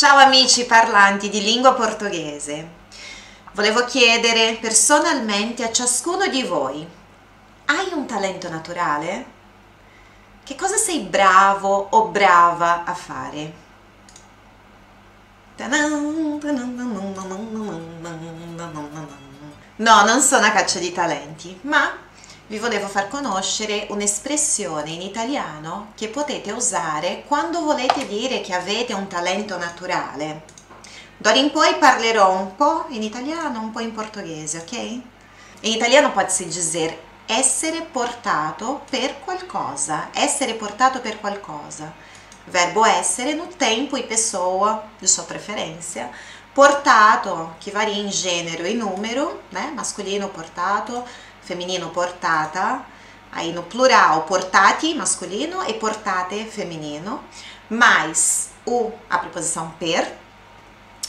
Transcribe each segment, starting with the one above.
Ciao amici parlanti di lingua portoghese. Volevo chiedere personalmente a ciascuno di voi, hai un talento naturale? Che cosa sei bravo o brava a fare? No, non sono a caccia di talenti, ma vi volevo far conoscere un'espressione in italiano che potete usare quando volete dire che avete un talento naturale. D'ora in poi parlerò un po' in italiano, un po' in portoghese, ok? In italiano pode-se dizer essere portato per qualcosa, essere portato per qualcosa. Verbo essere no tempo e pessoa de sua preferência. Portato, que varia em gênero e número, né? Masculino portato, femminino portata, aí no plural portati masculino e portate feminino, mais o a preposição per,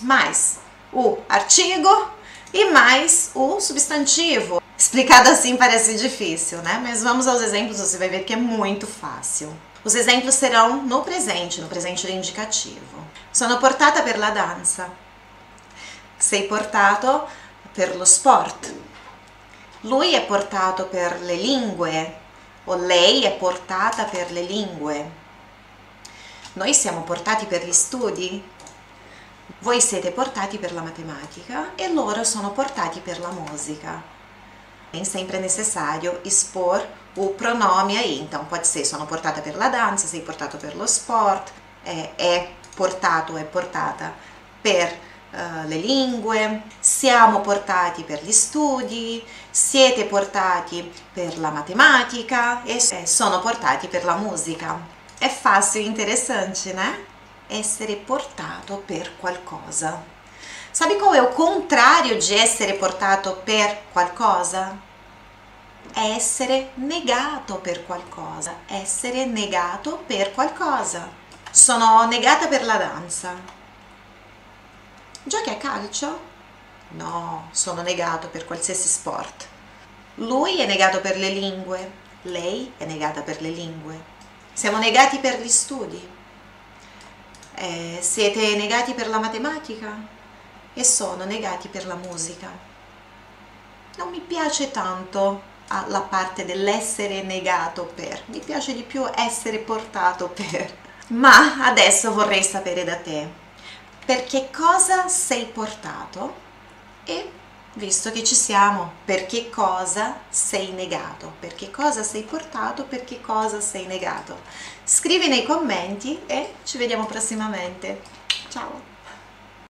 mais o artigo e mais o substantivo. Explicado assim parece difícil, né? Mas vamos aos exemplos, você vai ver que é muito fácil. Os exemplos serão no presente, no presente do indicativo. Sono portata per la danza. Sei portato per lo sport. Lui è portato per le lingue o lei è portata per le lingue. Noi siamo portati per gli studi. Voi siete portati per la matematica e loro sono portati per la musica. É sempre necessário expor o pronome aí. Então, pode ser sono portata per la danza, sei portato per lo sport, é, è portato, è portata per uh, le lingue, siamo portati per gli studi, siete portati per la matematica e sono portati per la musica. È facile interessante, né? Essere portato per qualcosa. Sabe qual é o contrário de essere portato per qualcosa? Essere negato per qualcosa. Essere negato per qualcosa. Sono negata per la danza. Giochi a calcio? No, sono negato per qualsiasi sport. Lui è negato per le lingue, lei è negata per le lingue. Siamo negati per gli studi. Eh, siete negati per la matematica e sono negati per la musica. Non mi piace tanto la parte dell'essere negato per, mi piace di più essere portato per. Ma adesso vorrei sapere da te, per che cosa sei portato e visto che ci siamo, per che cosa sei negato, per che cosa sei portato, per che cosa sei negato. Scrivi nei commenti e ci vediamo prossimamente. Ciao!